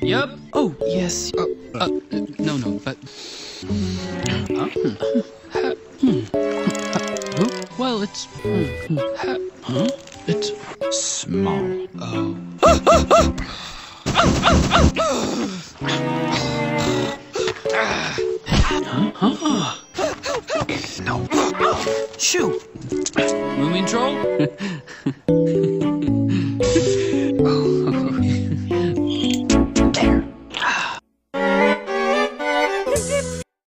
Yep. Oh, yes. Uh, uh, no, no, but. Uh, well, it's. It's small. Oh. No. Shoo. Moving troll?